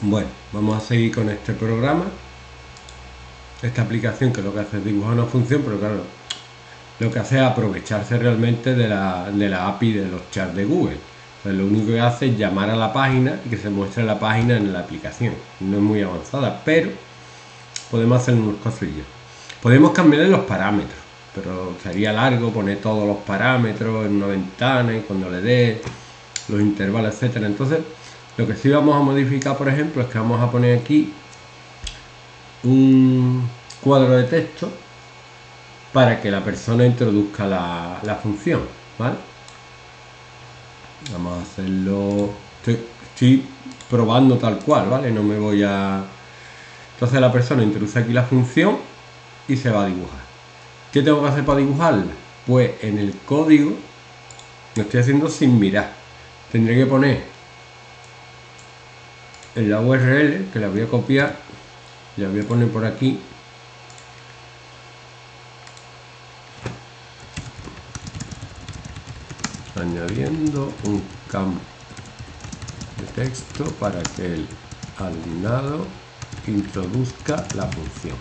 Bueno, vamos a seguir con este programa. Esta aplicación que lo que hace es dibujar una función, pero claro, lo que hace es aprovecharse realmente de la, de la API de los chats de Google. lo único que hace es llamar a la página y que se muestre la página en la aplicación. No es muy avanzada, pero podemos hacer unos cosillos. Podemos cambiarle los parámetros, pero sería largo poner todos los parámetros en una ventana y cuando le dé los intervalos, etcétera. Entonces, lo que sí vamos a modificar, por ejemplo, es que vamos a poner aquí un cuadro de texto para que la persona introduzca la, función, ¿vale? Vamos a hacerlo... Estoy, probando tal cual, ¿vale? No me voy a... Entonces la persona introduce aquí la función y se va a dibujar. ¿Qué tengo que hacer para dibujarla? Pues en el código lo estoy haciendo sin mirar. Tendré que poner en la URL, que la voy a copiar, la voy a poner por aquí. Añadiendo un campo de texto para que el alumnado introduzca la función.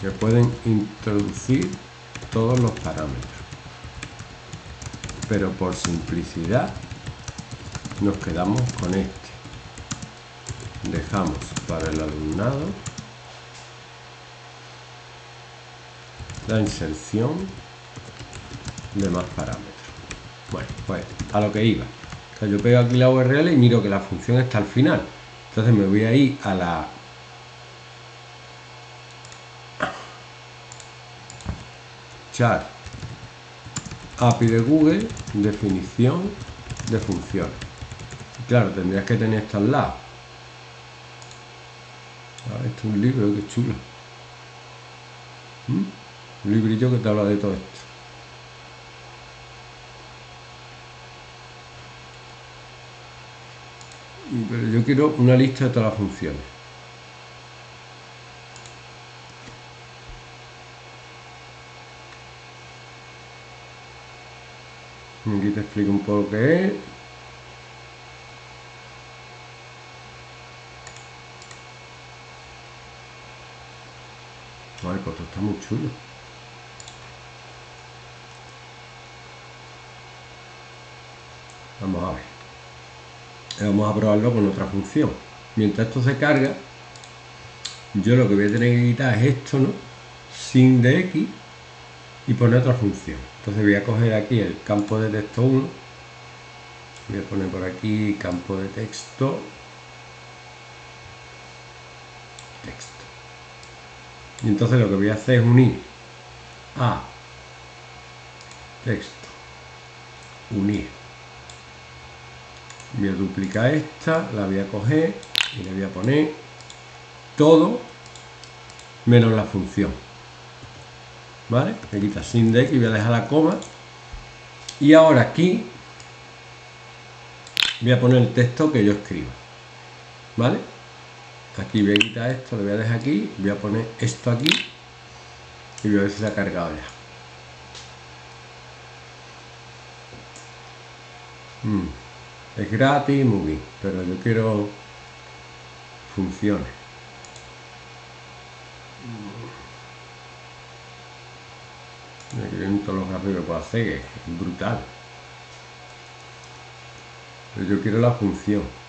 Que pueden introducir todos los parámetros. Pero por simplicidad nos quedamos con este dejamos para el alumnado la inserción de más parámetros bueno, pues a lo que iba. yo pego aquí la URL y miro que la función está al final. Entonces me voy a ir a la chat API de Google, definición de funciones. Claro, tendrías que tener esto al lado. Esto es un libro, que chulo. ¿Mm? Un librillo que te habla de todo esto. pero yo quiero una lista de todas las funciones. Aquí te explico un poco qué es. Está muy chulo. Vamos a ver. Vamos a probarlo con otra función. Mientras esto se carga yo lo que voy a tener que quitar es esto no sin de x y poner otra función. Entonces voy a coger aquí el campo de texto 1 voy a poner por aquí campo de texto. Texto y entonces lo que voy a hacer es unir a texto unir voy a duplicar esta, la voy a coger y le voy a poner todo menos la función. ¿Vale? Me quita sin deck y voy a dejar la coma. Y ahora aquí voy a poner el texto que yo escribo. ¿Vale? Aquí voy a quitar esto, lo voy a dejar aquí, voy a poner esto aquí y voy a ver si se ha cargado ya. Mm. Es gratis, muy bien, pero yo quiero funciones. Me quieren todos los gráficos que puedo hacer, es brutal. Pero yo quiero la función.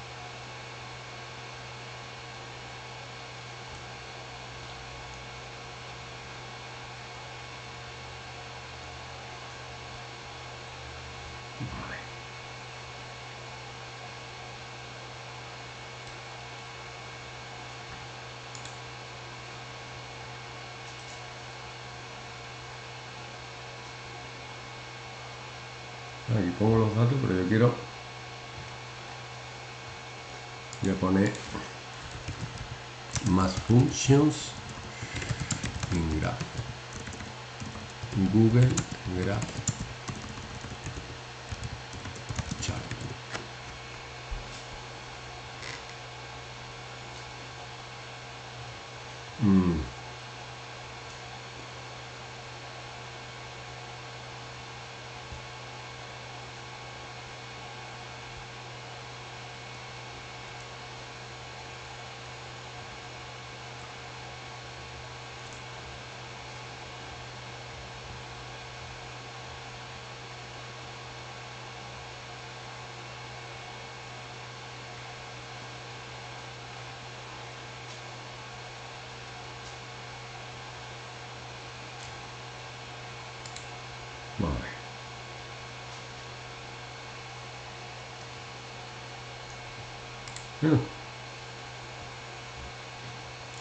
Aquí pongo los datos pero yo quiero voy a poner más functions en graph google graph chart mm.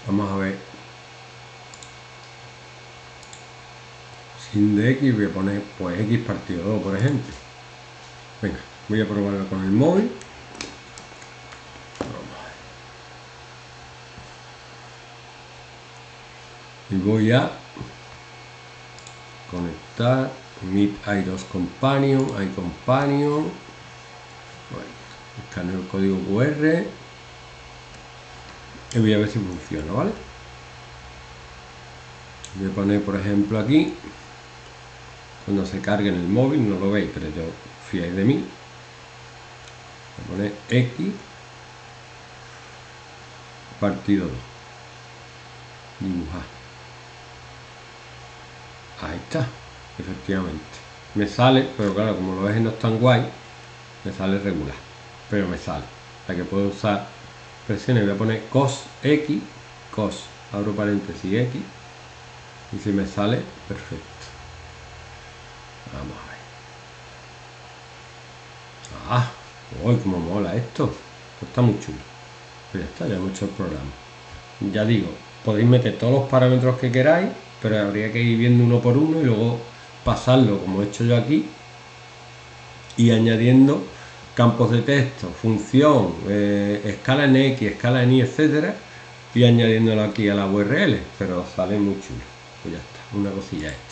Vamos a ver. Sin de X voy a poner pues X partido 2, por ejemplo. Venga, voy a probarlo con el móvil. Y voy a conectar Meet i2 Companion, iCompanion. Bueno, escaneo el código QR y voy a ver si funciona, ¿vale? Voy a poner, por ejemplo, aquí, cuando se cargue en el móvil, no lo veis, pero yo fiáis de mí. Voy a poner X partido 2. Dibujar. Ahí está, efectivamente. Me sale, pero claro, como lo ves no es tan guay, me sale regular. Pero me sale. La que puedo usar presiones, voy a poner cos x, cos, abro paréntesis x, y si me sale, perfecto. Vamos a ver. Ah, uy, como mola esto. Está muy chulo. Pues ya está, ya hecho el programa. Ya digo, podéis meter todos los parámetros que queráis, pero habría que ir viendo uno por uno y luego pasarlo como he hecho yo aquí y añadiendo campos de texto, función, eh, escala en X, escala en Y, etcétera, y añadiéndolo aquí a la URL, pero sale muy chulo. Pues ya está, una cosilla esta.